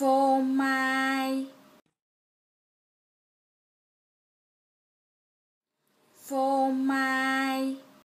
phô mai. Phô mai.